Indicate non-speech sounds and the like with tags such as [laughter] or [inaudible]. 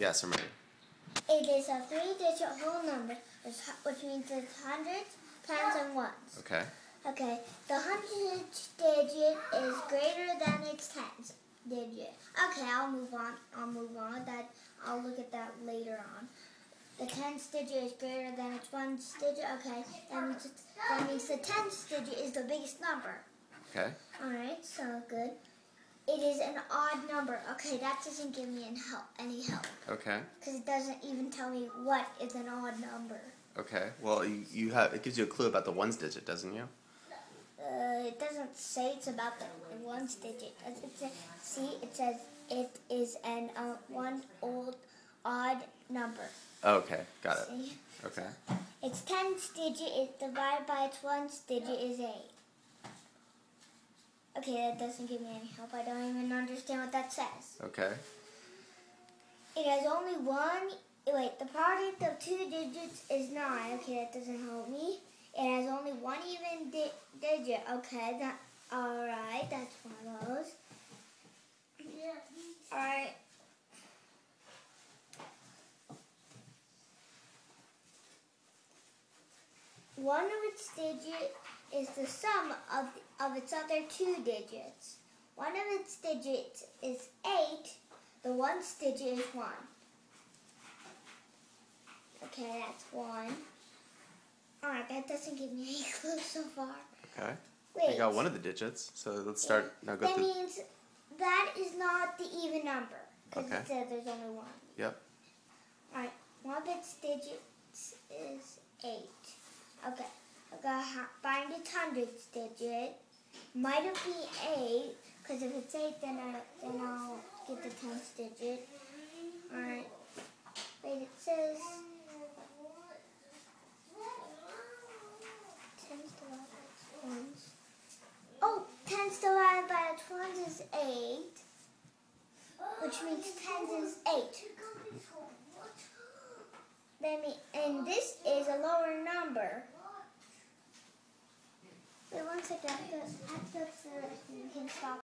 Yes, I'm ready. It is a three-digit whole number, which means it's hundreds, tens, and ones. Okay. Okay, the hundredth digit is greater than its tens digit. Okay, I'll move on. I'll move on. That I'll look at that later on. The tens digit is greater than its ones digit. Okay, that means that means the tens digit is the biggest number. Okay. All right, so good. It is an odd number. Okay, that doesn't give me any help. Any help. Okay. Because it doesn't even tell me what is an odd number. Okay. Well, you, you have it gives you a clue about the ones digit, doesn't you? Uh, it doesn't say it's about the ones digit. It says, see, it says it is an uh, one old odd number. Okay, got it. See? Okay. Its tens digit is divided by its ones digit is eight. Okay, that doesn't give me any help. I don't even understand what that says. Okay. It has only one. Wait, the product of two digits is nine. Okay, that doesn't help me. It has only one even di digit. Okay, that. All right, that's one of those. All right. One of its digit is the sum of of its other two digits. One of its digits is eight. The ones digit is one. Okay, that's one. Alright, that doesn't give me any [laughs] clues so far. Okay. Wait. You got one of the digits, so let's start now. Go that through. means that is not the even number. Because Okay. it said there's only one. Yep. Alright, one of its digits is eight. Okay, I gotta ha- hundredths digit. Might be eight? Because if it's eight, then I then I'll get the tenth digit. Alright. Wait, it says tens divided by ones. Oh, tens divided by ones is eight, which means tens is eight. Then me, and this is a lower number. Wait one second. I have to, I have to, uh, you can stop.